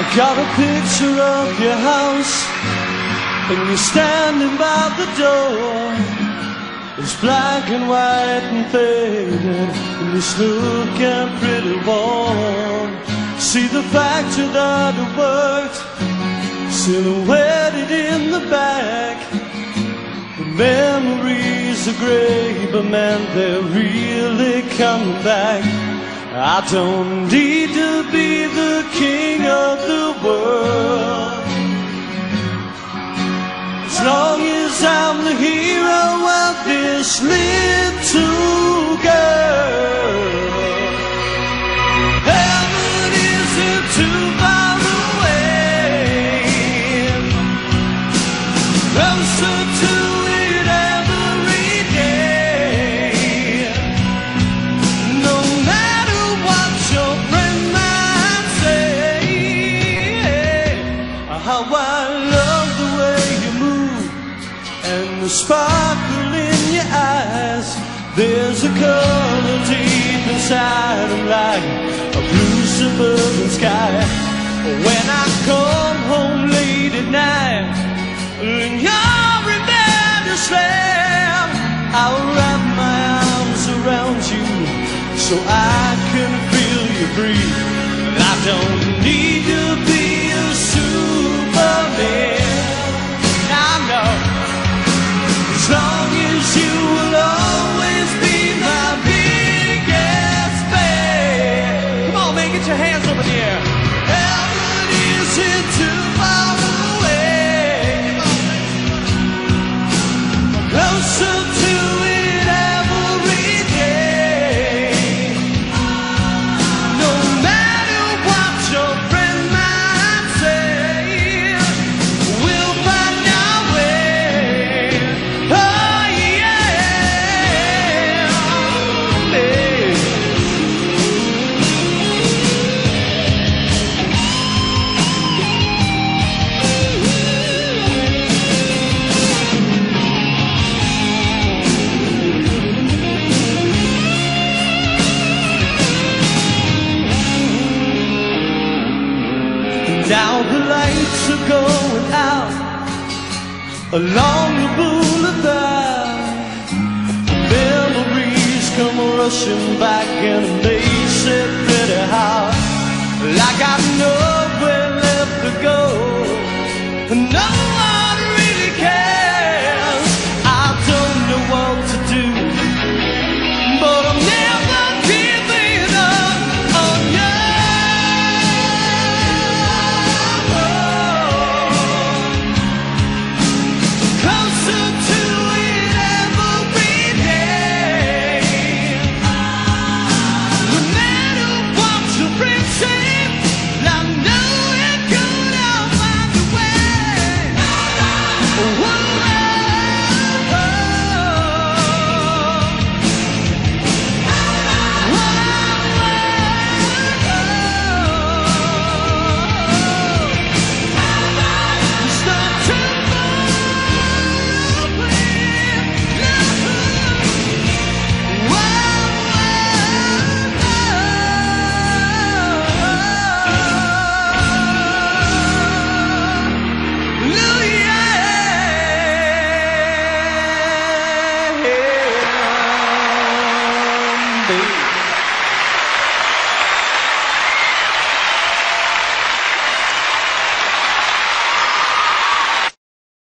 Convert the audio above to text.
I got a picture of your house, and you're standing by the door. It's black and white and faded, and it's looking pretty warm. See the factory that it worked, silhouetted in the back. The memories are gray, but man, they're really coming back. I don't need to be the king this little girl. Heaven isn't too far away. Closer to it every day. No matter what your friend might say, how I love the way you move and the sparkle. There's a color deep inside of like a blue suburban sky. When I come home late at night and you're in bed to sleep, I'll wrap my arms around you so I can feel you breathe. I don't along the boulevard. Memories come rushing back and they say pretty hard. Like I got nowhere left to go. No